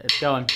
It's going.